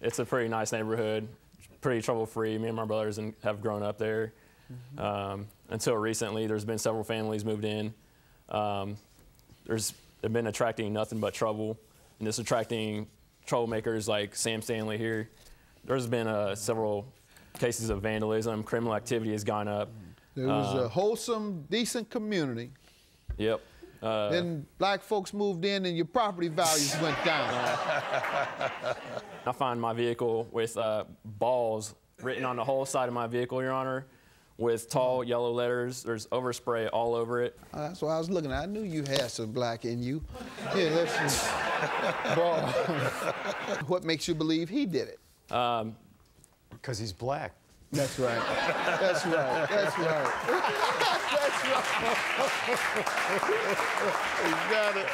it's a pretty nice neighborhood, pretty trouble free. Me and my brothers and have grown up there. Um, until recently, there's been several families moved in. Um, there's they've been attracting nothing but trouble, and it's attracting troublemakers like Sam Stanley here. There's been uh, several cases of vandalism, criminal activity has gone up. It was a wholesome, decent community. Yep. Uh, Then black folks moved in and your property values went down. I find my vehicle with uh, balls written on the whole side of my vehicle, Your Honor, with tall yellow letters. There's overspray all over it. Uh, That's why I was looking. at. I knew you had some black in you. Here, let's see. Ball. what makes you believe he did it? Because he's black. That's right. That's right. That's right. That's right. he got it.